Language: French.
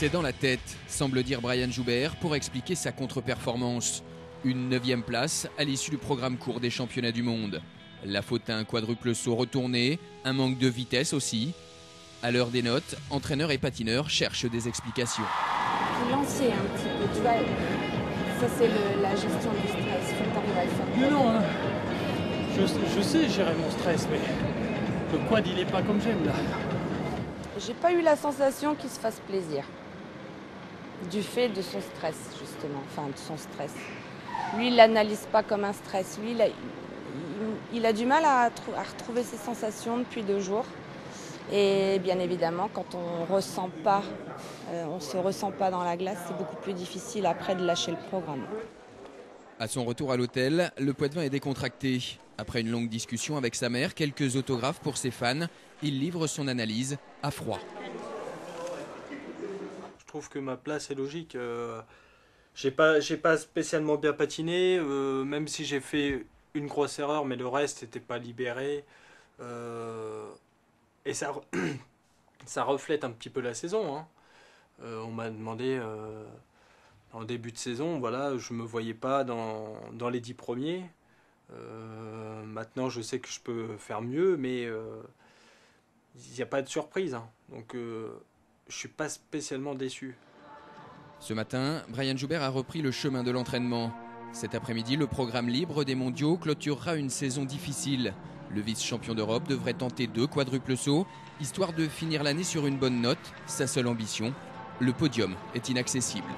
C'est dans la tête, semble dire Brian Joubert, pour expliquer sa contre-performance. Une neuvième place à l'issue du programme court des championnats du monde. La faute à un quadruple saut retourné, un manque de vitesse aussi. À l'heure des notes, entraîneurs et patineurs cherchent des explications. Lancier un petit peu, tu vois. Ça, c'est la gestion du stress. Faut que t'arrives à le faire. Mais non, hein. je, je sais gérer mon stress, mais le quad il est pas comme j'aime là. J'ai pas eu la sensation qu'il se fasse plaisir. Du fait de son stress, justement. Enfin, de son stress. Lui, il l'analyse pas comme un stress. Lui, il a, du mal à, trou- à retrouver ses sensations depuis deux jours. Et bien évidemment, quand on ressent pas, euh, on se ressent pas dans la glace, c'est beaucoup plus difficile après de lâcher le programme. À son retour à l'hôtel, le Poitvin est décontracté. Après une longue discussion avec sa mère, quelques autographes pour ses fans, il livre son analyse à froid. Trouve que ma place est logique. euh, j'ai pas, j'ai pas spécialement bien patiné, euh, même si j'ai fait une grosse erreur, mais le reste n'était pas libéré. euh, et ça, ça reflète un petit peu la saison. hein. On m'a demandé en début de saison, voilà, je me voyais pas dans, dans les dix premiers. Maintenant, je sais que je peux faire mieux, mais il n'y a pas de surprise. hein. Donc, je suis pas spécialement déçu. Ce matin, Brian Joubert a repris le chemin de l'entraînement. Cet après-midi, le programme libre des mondiaux clôturera une saison difficile. Le vice-champion d'Europe devrait tenter deux quadruples sauts, histoire de finir l'année sur une bonne note. Sa seule ambition, le podium est inaccessible.